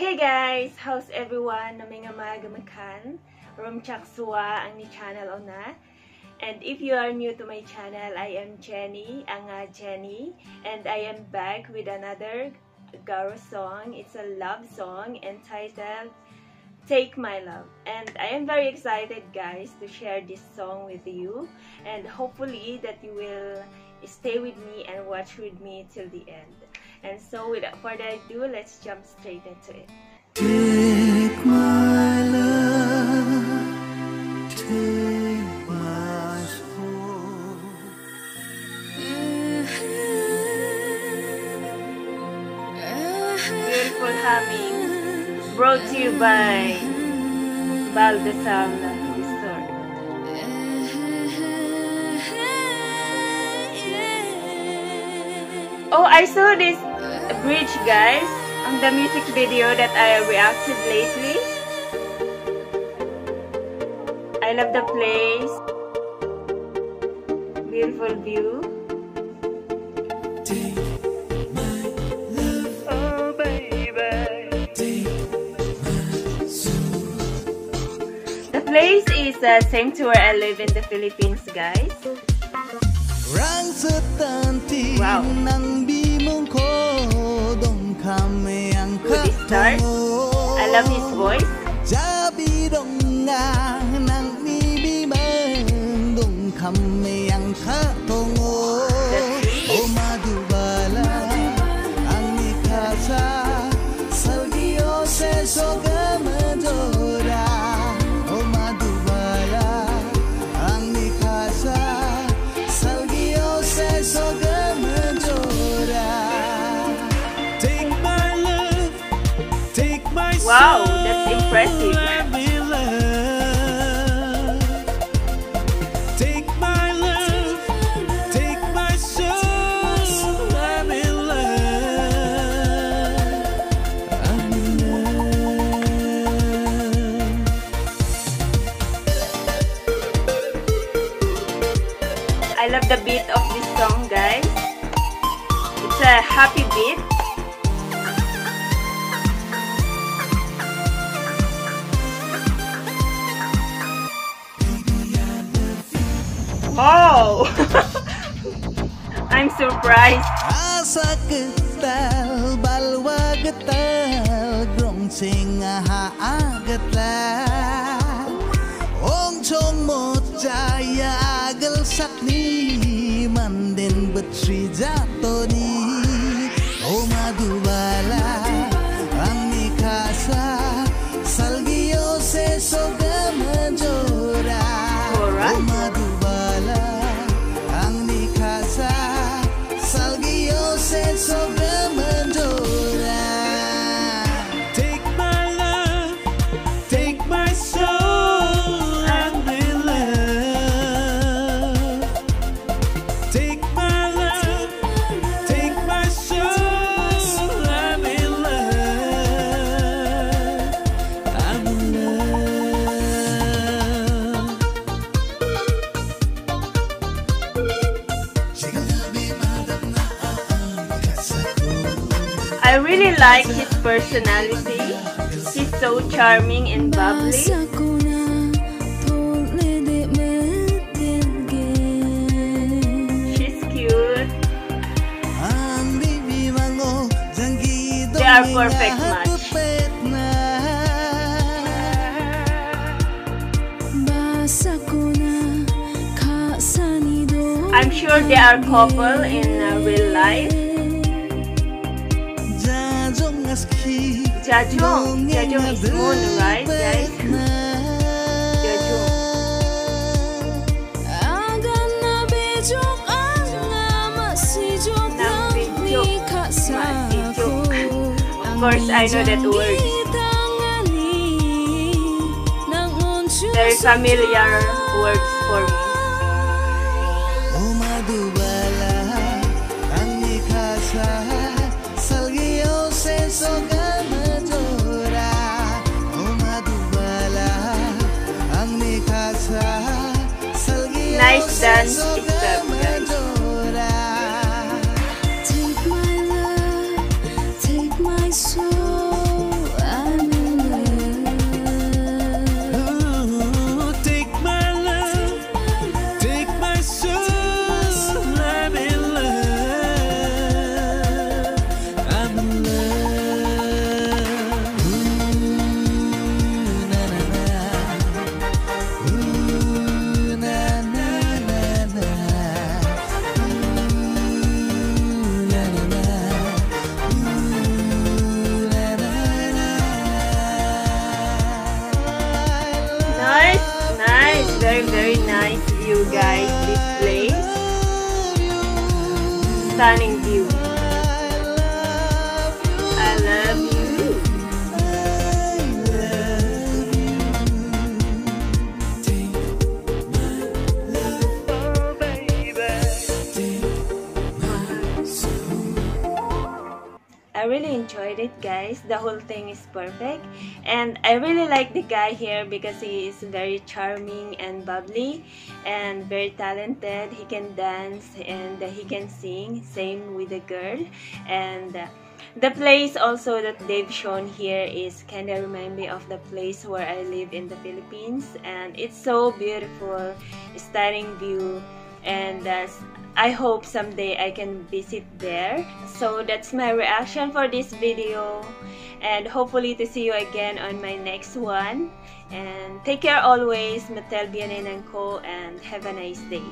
Hey guys! How's everyone? Naming magamakan. Rom Chaksua ang ni channel ona. And if you are new to my channel, I am Jenny, Anga Jenny. And I am back with another Garo song. It's a love song entitled Take My Love. And I am very excited guys to share this song with you. And hopefully that you will stay with me and watch with me till the end. And so without further ado, let's jump straight into it. Take my love, take my soul. Beautiful humming brought to you by Baldesal Resort. Oh, I saw this bridge, guys, on the music video that I reacted lately. I love the place. Beautiful view. Take my love, Oh, baby. take my soul. The place is a sanctuary I live in the Philippines, guys. Rang sa tanti Wow. I love his voice. Love. I love the beat of this song, guys. It's a happy beat. I'm surprised. Jaya agal sakni O really like his personality. He's so charming and bubbly. She's cute. They are perfect match. I'm sure they are couple in real life. Jajong Jajong. Jajong is moon, right, guys? Jajong. Of course, I know that word. Very familiar words for me. Salgio view guys this place. Stunning view really enjoyed it guys. The whole thing is perfect. And I really like the guy here because he is very charming and bubbly and very talented. He can dance and he can sing. Same with the girl. And the place also that they've shown here is kind of remind me of the place where I live in the Philippines. And it's so beautiful. Stunning view. And uh, I hope someday I can visit there. So that's my reaction for this video and hopefully to see you again on my next one. And take care always, Matel Bianen Co. and have a nice day.